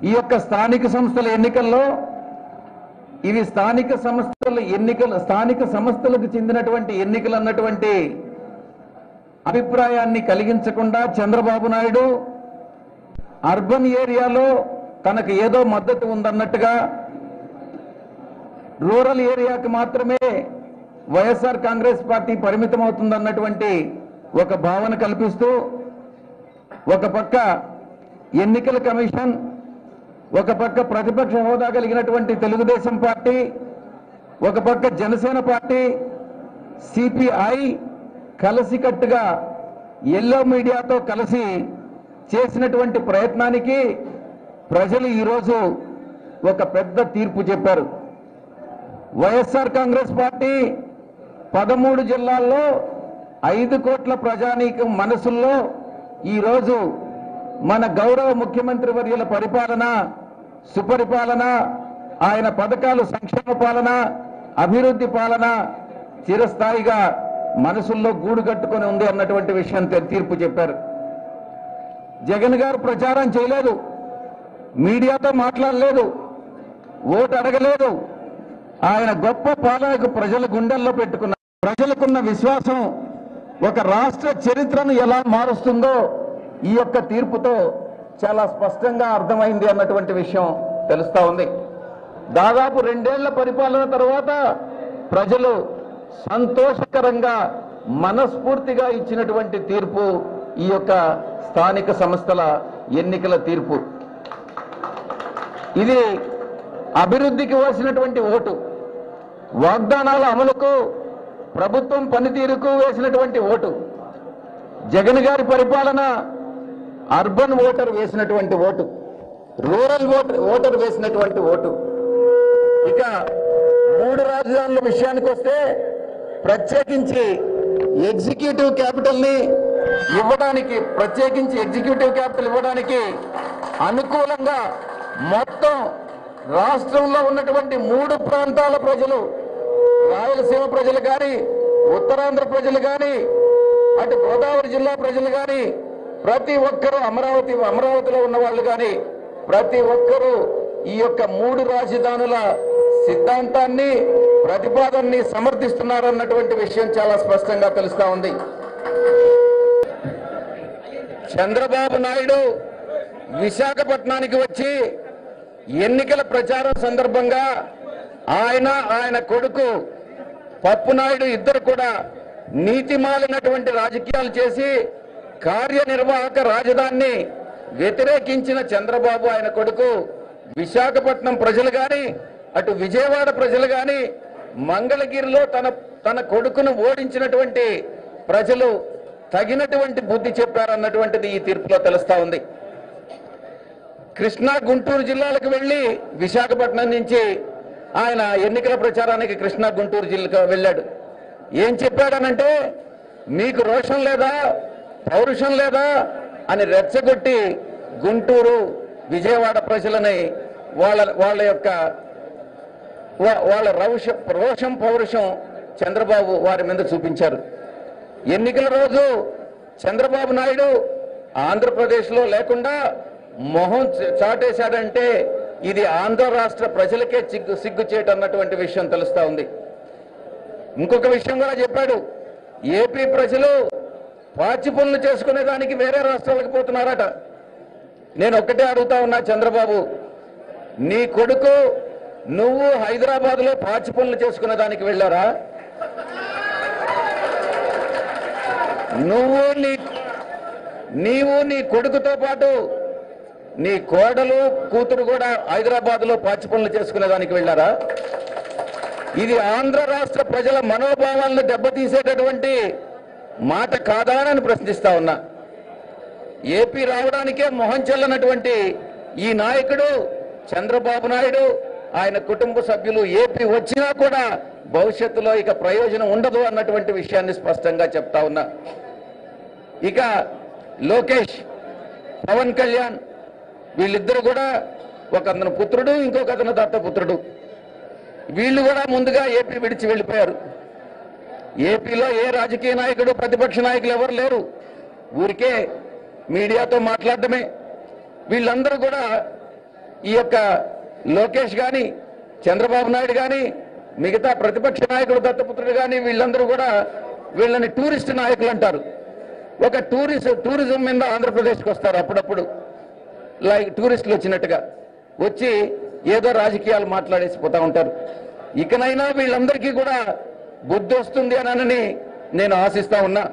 ఈ యొక్క స్థానిక సంస్థల ఎన్నికల్లో ఇవి స్థానిక సంస్థల ఎన్నికలు స్థానిక సంస్థలకు చెందినటువంటి ఎన్నికలు అన్నటువంటి అభిప్రాయాన్ని కలిగించకుండా చంద్రబాబు నాయుడు అర్బన్ ఏరియాలో తనకు ఏదో మద్దతు ఉందన్నట్టుగా రూరల్ ఏరియాకి మాత్రమే వైఎస్ఆర్ కాంగ్రెస్ పార్టీ పరిమితం అవుతుందన్నటువంటి ఒక భావన కల్పిస్తూ ఒక పక్క ఎన్నికల కమిషన్ ఒక పక్క ప్రతిపక్ష హోదా కలిగినటువంటి తెలుగుదేశం పార్టీ ఒక పక్క జనసేన పార్టీ సిపిఐ కలిసికట్టుగా ఎల్లో మీడియాతో కలిసి చేసినటువంటి ప్రయత్నానికి ప్రజలు ఈరోజు ఒక పెద్ద తీర్పు చెప్పారు. వైఎస్ఆర్ కాంగ్రెస్ పార్టీ పదమూడు జిల్లాల్లో ఐదు కోట్ల ప్రజానీకం మనసుల్లో ఈరోజు మన గౌరవ ముఖ్యమంత్రి వర్యుల పరిపాలన సుపరిపాలన ఆయన పథకాలు సంక్షేమ పాలన అభివృద్ధి పాలన చిరస్థాయిగా మనసుల్లో గూడు కట్టుకొని ఉంది అన్నటువంటి విషయం తీర్పు చెప్పారు. జగన్ గారు ప్రచారం చేయలేదు. మీడియాతో మాట్లాడలేదు. ఓటు అడగలేదు. ఆయన గొప్ప పాలనకు ప్రజల గుండెల్లో పెట్టుకున్న ప్రజలకున్న విశ్వాసం ఒక రాష్ట్ర చరిత్రను ఎలా మారుస్తుందో ఈ యొక్క తీర్పుతో చాలా స్పష్టంగా అర్థమైంది అన్నటువంటి విషయం తెలుస్తా ఉంది. దాదాపు రెండేళ్ళ పరిపాలన తర్వాత ప్రజలు సంతోషకరంగా మనస్ఫూర్తిగా ఇచ్చినటువంటి తీర్పు ఈ యొక్క స్థానిక సంస్థల ఎన్నికల తీర్పు. ఇది అభివృద్ధికి వేసినటువంటి ఓటు. వాగ్దానాల అమలుకు ప్రభుత్వం పనితీరుకు వేసినటువంటి ఓటు. జగన్ గారి పరిపాలన అర్బన్ ఓటర్ వేసినటువంటి ఓటు రూరల్ ఓటర్ ఓటర్ వేసినటువంటి ఓటు. ఇక మూడు రాజధానుల విషయానికి వస్తే ప్రత్యేకించి ఎగ్జిక్యూటివ్ క్యాపిటల్ని ఇవ్వడానికి ప్రత్యేకించి ఎగ్జిక్యూటివ్ క్యాపిటల్ ఇవ్వడానికి అనుకూలంగా మొత్తం రాష్ట్రంలో ఉన్నటువంటి మూడు ప్రాంతాల ప్రజలు రాయలసీమ ప్రజలు కానీ ఉత్తరాంధ్ర ప్రజలు కానీ అటు గోదావరి జిల్లా ప్రజలు కానీ ప్రతి ఒక్కరూ అమరావతి అమరావతిలో ఉన్న వాళ్ళు కానీ ప్రతి ఒక్కరూ ఈ యొక్క మూడు రాజధానుల సిద్ధాంతాన్ని ప్రతిపాదనని సమర్థిస్తున్నారన్నటువంటి విషయం చాలా స్పష్టంగా తెలుస్తా ఉంది. చంద్రబాబు నాయుడు విశాఖపట్నానికి వచ్చి ఎన్నికల ప్రచారం సందర్భంగా ఆయన ఆయన కొడుకు పప్పు నాయుడు ఇద్దరు కూడా నీతిమాలినటువంటి రాజకీయాలు చేసి కార్యనిర్వాహక రాజధానిని వ్యతిరేకించిన చంద్రబాబు ఆయన కొడుకు విశాఖపట్నం ప్రజలు గాని అటు విజయవాడ ప్రజలు గాని మంగళగిరిలో తన తన కొడుకును ఓడించినటువంటి ప్రజలు తగినటువంటి బుద్ధి చెప్పారన్నటువంటిది ఈ తీర్పులో తెలుస్తా ఉంది. కృష్ణా గుంటూరు జిల్లాలకు వెళ్ళి విశాఖపట్నం నుంచి ఆయన ఎన్నికల ప్రచారానికి కృష్ణా గుంటూరు జిల్లాకు వెళ్ళాడు. ఏం చెప్పాడనంటే మీకు రోషం లేదా? పౌరుషం లేదా అని రెచ్చగొట్టి గుంటూరు విజయవాడ ప్రజలని వాళ్ళ వాళ్ళ యొక్క వాళ్ళ రౌష రోషం పౌరుషం చంద్రబాబు వారి మీద చూపించారు. ఎన్నికల రోజు చంద్రబాబు నాయుడు ఆంధ్రప్రదేశ్లో లేకుండా మొహం చాటేశాడంటే ఇది ఆంధ్ర రాష్ట్ర ప్రజలకే సిగ్గు సిగ్గు చేయటం అన్నటువంటి విషయం తెలుస్తూ ఉంది. ఇంకొక విషయం కూడా చెప్పాడు. ఏపీ ప్రజలు పాచి పనులు చేసుకునే దానికి వేరే రాష్ట్రాలకు పోతున్నారట. నేను ఒక్కటే అడుగుతా ఉన్నా చంద్రబాబు. నీ కొడుకు నువ్వు హైదరాబాద్లో పాచి పనులు చేసుకునే దానికి వెళ్ళారా? నువ్వు నీ నీవు నీ కొడుకుతో పాటు నీ కోడలు కూతురు కూడా హైదరాబాద్లో పాచి పనులు చేసుకునే దానికి వెళ్ళారా? ఇది ఆంధ్ర రాష్ట్ర ప్రజల మనోభావాలను దెబ్బతీసేటటువంటి మాట కాదా అని ప్రశ్నిస్తా ఉన్నా. ఏపీ రావడానికే మొహం చెల్లనటువంటి ఈ నాయకుడు చంద్రబాబు నాయుడు ఆయన కుటుంబ సభ్యులు ఏపీ వచ్చినా కూడా భవిష్యత్తులో ఇక ప్రయోజనం ఉండదు అన్నటువంటి విషయాన్ని స్పష్టంగా చెప్తా ఉన్నా. ఇక లోకేష్ పవన్ కళ్యాణ్ వీళ్ళిద్దరు కూడా ఒక అతను పుత్రుడు ఇంకొక అతను దత్తపుత్రుడు. వీళ్ళు కూడా ముందుగా ఏపీ విడిచి వెళ్ళిపోయారు. ఏపీలో ఏ రాజకీయ నాయకుడు ప్రతిపక్ష నాయకులు ఎవరు లేరు? ఊరికే మీడియాతో మాట్లాడటమే. వీళ్ళందరూ కూడా ఈ యొక్క లోకేష్ కానీ చంద్రబాబు నాయుడు కానీ మిగతా ప్రతిపక్ష నాయకుడు దత్తపుత్రుడు కానీ వీళ్ళందరూ కూడా వీళ్ళని టూరిస్ట్ నాయకులు అంటారు. ఒక టూరిస్ట్ టూరిజం మీద ఆంధ్రప్రదేశ్కి వస్తారు అప్పుడప్పుడు. లైక్ టూరిస్టులు వచ్చినట్టుగా. వచ్చి ఏదో రాజకీయాలు మాట్లాడేసి పోతా ఉంటారు. ఇకనైనా వీళ్ళందరికీ కూడా బుద్ధి వస్తుంది అని నేను ఆశిస్తా ఉన్నా.